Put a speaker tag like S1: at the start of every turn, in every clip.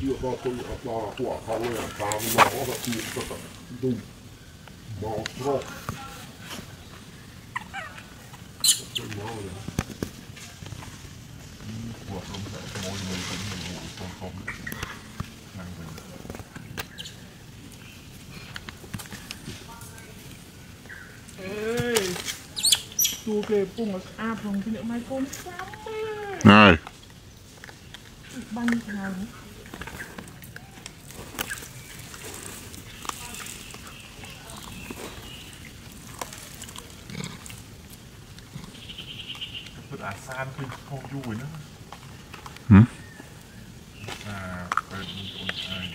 S1: tiêu đó tôi ở
S2: cho mọi người cũng như là không năng lượng Ê, tu kê bung áp không thì nữa mai con sắm
S3: Này. Bánh nào. ព្រោះអា
S2: សានគឺខុសយូរហ្នឹងហ៎អាបើមិនអូន
S1: ហើយ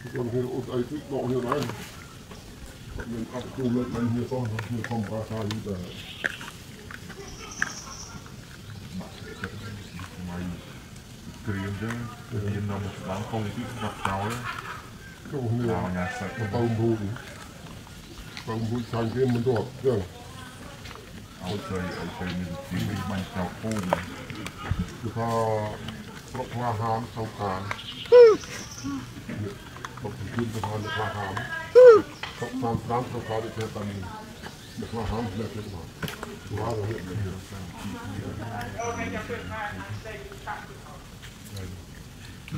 S1: ខ្ញុំហៅអត់អីទីដកខ្ញុំហើយខ្ញុំអត់គូលើកឡើងនេះផងខ្ញុំខំបាសាយូរដែរ Gründen, die
S2: Landpolitikfraktionen. Gewoon ja, ja, boomboeren. Boomboeren zijn in mijn dorp, ja. Als je met het team is, maar snel voelen. Je gaat
S1: trok naar gaan, zo
S2: gaan. Op de duur gaan,
S1: ik mijn gaan. Trok naar brand, zo gaan, ik heb dus dan niet. Ik naar gaan, net in man. ik hadden het.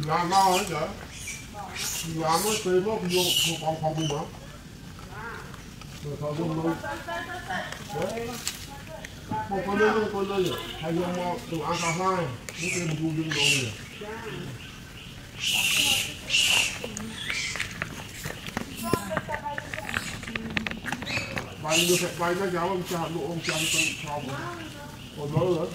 S1: làm nào
S2: hết vậy làm nó tê nó vô vô phòng phòng mà rồi thôi luôn
S1: luôn đấy một con lên một con hay vô mò tụi ăn cà phê nó tê mình vô vô đồ này bay được bay nó giáo ông cha ông cha ông cha ông cha ông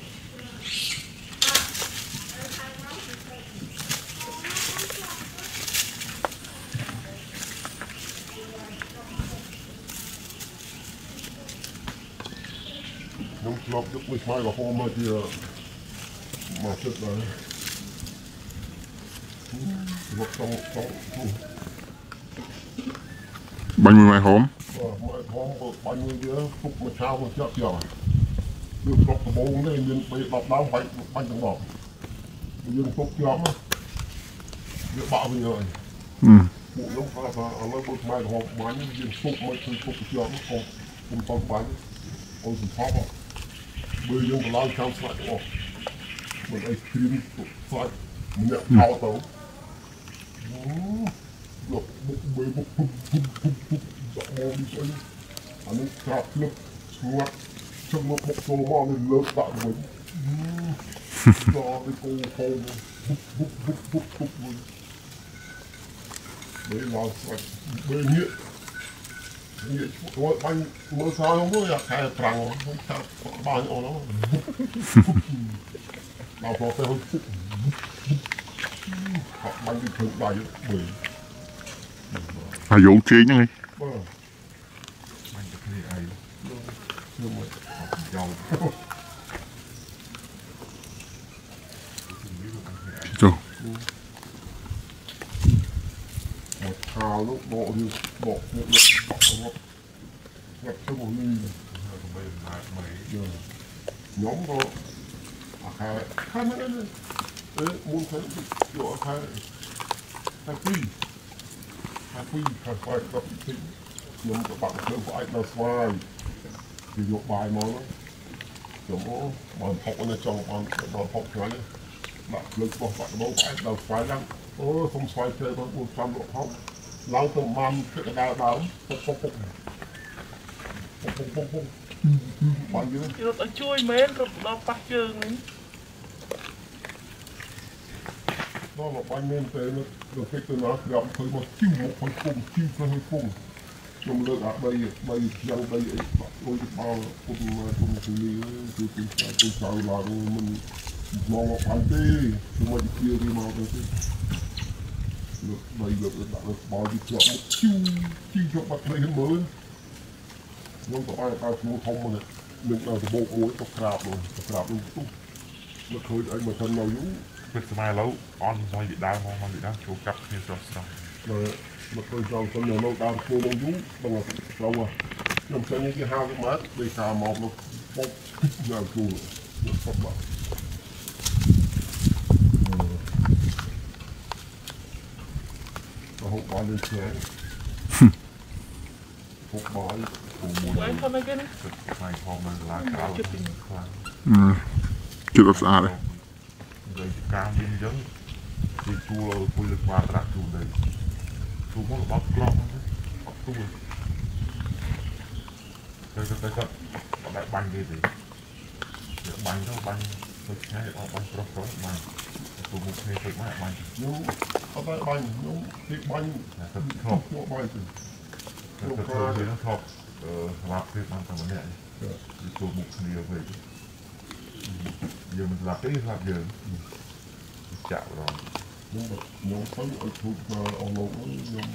S1: ធ្លាប់យកមួយស្មៅក៏ហូរមកជាមកជិតដែរមកតោតោបាញ់មួយមកហូមមកហូមបើបាញ់មួយវាពុកមួយឆាវមកជាប់ជាប់ដូចស្រុកដំបងនេះមាន3 10ដើមបាញ់បាញ់ទាំងដងយើងពុកជាប់វាបាក់វិញហើយពួកខ្ញុំថាថាឥឡូវបើស្មៅហូមបាញ់យើងពុកមកធ្វើពុកជាប់ខ្ញុំខ្ញុំបាញ់អូនសំផប់ មើលយើងកន្លងចោលស្លាច់អស់មិនអី
S4: គ្រីមស្លាច់ម្នា
S1: ក់ខោទៅអូលោកបុកមើលបុកពុកពុកពុកពុកដាក់មកនេះអីអានេះក្រាបលឹក
S4: ស្ងួ
S1: តចុះមកបុកចូលមកនេះលើកដាក់វិញដល់ទៅគោហោបុកបុកបុកបុកបុកវិញមើលឡើងស្លាច់មើលនេះ 我我我啥都没有，开始 trang 我，他把我了，老婆被我吃，好，把你吃把你喂，还有这呢？不，把你可以哎，那我好要。走。Sao không có là khai trăng Không sao Bao nhiêu nó Đào phó phê hơi phúc Họ bánh đi thử bài Bởi
S4: អាយុជេងហ្នឹងឯង
S1: Vâng
S2: បាញ់ទៅគ្នាអី
S1: Nhưng mà
S2: អត់ចោល
S4: ចុះ
S1: một thao lúc bộ như bộ như lực bọc nó ngập cho một ly
S2: ដើម្បីអំណាចមី
S1: giờ nhóm có à khai khai nữa đấy đấy muốn thấy chỗ khai khai phi khai phi khai khoai cấp phi nhóm của bạn chơi của anh là xoay thì dụ bài nó nó chỗ bàn học nó trong bàn bàn học cái bạn lực của bạn bố của anh là xoay lắm ôi không xoay chơi có một trăm độ học lao từ mam cái đào đào phục phục phục phục phục phục phục bao nhiêu
S3: រត់ឲ្យជួយមែនរត់ដល់ប៉ះជើងហ្នឹង
S1: nó là bao nhiêu thế nó được cái từ nó gặp thấy một chiêu một phần cùng chiêu cái hơi cùng nhưng mà đã đây đây dân đây ấy tôi được bao cùng cùng cùng đi từ từ từ sau là mình mong một phản đi nhưng mà chia đi màu đây được đây được đã được bao nhiêu chọn một chiêu chiêu cho bạn đây hết mới nhưng có ai ta xuống không mà mình là bộ ối có crap rồi có crap luôn nó khơi anh mà thân nào dũng
S2: ពិតសម័យឥឡូវអន់មួយវិដាមកមកវិដាចូលកាប់គ្នាស្រស់ស្រស់
S1: mà mà tôi cho con nhỏ lâu đang cô bông dũng bằng là trâu à ខ្ញុំឃើញនេះគេហៅមកមកដូចការមកមកពុកនៅគូមកពុកមកអឺរហូតដល់នេះឆ្ងាយពុកបាយ
S2: ពូមួយ
S3: ពួកឯងធ្វើមិនគេណា
S2: ទឹកផ្នែកផងនៅឡាក្រៅខ្លាំង
S4: អឺជិតអត់ស្អាតទេ
S2: និយាយការមានអញ្ចឹងទីទួលពុយលើខ្វាត្រាក់ទូដីទូមកបោកក្លោកហ្នឹងអត់ទូទៅទៅទៅទៅបាច់បាញ់គេទេបាញ់ទៅបាញ់ទៅឆ្ងាយអត់បាញ់ប្រុសប្រុសបាញ់ ទូមុខគ្នាទៅមកបាញ់
S1: ខ្ញុំអត់ដែរបាញ់ខ្ញុំទីបាញ់
S2: តែទៅ
S1: ធ្ធ្លាលា
S2: ប់
S1: ប់ធ្លាប់បាញ់ទៅ
S2: ទៅទៅធ្វើវាធ្លាប់អឺស្លាប់ទេបានតែម្នាក់វាទូមុខគ្នាវិញយើងមិនស្លាប់ទេស្លាប់យើងចាក់រង
S1: ខ្ញុំខ្ញុំទៅឲ្យធូបមកអស់លោកខ្ញុំ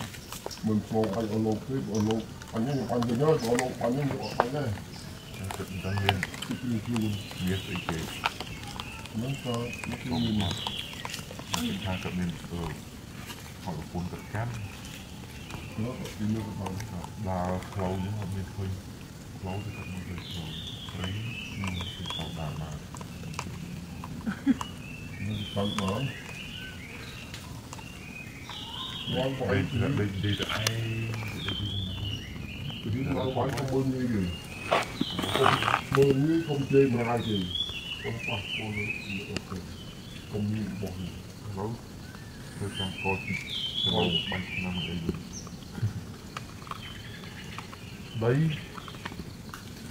S1: មិនស្មោកឲ្យអស់លោកទេអស់លោកអញ្ចឹងខ្ញុំបាញ់ទៅយកអស់លោកបាញ់ខ្ញុំអត់បាញ់ដែរ
S2: ទឹកអញ្ចឹងយើង
S1: គឺគឺខ្លួន
S2: វាស្អីគេ
S1: ហ្នឹងក៏គឺ
S2: ខ្ញុំ
S1: មាន
S2: មកថាក៏មានអឺហៅប្រពន្ធទឹកកាន់
S1: នោះពីនោះក៏បាន
S2: ដើរផ្លូវហ្នឹងអត់មានឃើញផ្លូវទៅគាត់មិនឃើញផ្លូវព្រៃគឺទៅដើរមក
S1: នឹងបានបានវងប
S2: អីៃទៅ
S1: ទៅ
S2: ដេកដេកទៅឯងទៅដេក
S1: ពីមកបានទៅមើលនេះគេមើលនេះកុំជេរមកហើយគេកុំប៉ះពលអូខេកុំមានបោះ
S2: ផ្លូវទៅចង់កោទីទៅបាញ់ឆ្នាំអីវិញដី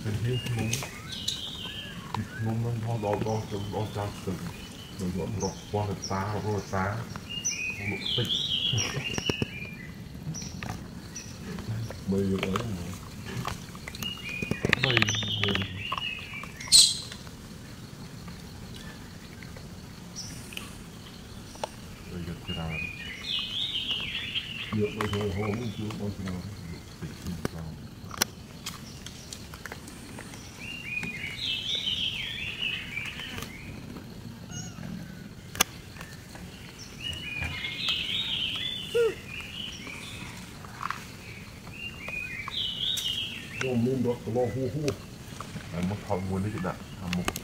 S2: เป็นที่ខ្ញុំខ្ញុំនឹងថតដល់ដល់ទៅដល់ចាំទឹកដោយរត់រកបោះទៅតារត់តាលុកតិច
S1: មើលអី
S2: បីមួយទៅយក ច្រើន
S1: យកទៅហោហោនេះជួយបងស្នា
S2: តិចទីផង
S1: ខ្ញុំមានរត់កន្លោះហួហួ
S2: ហើយមកថតមួយនេះគេដាក់ថាមុខ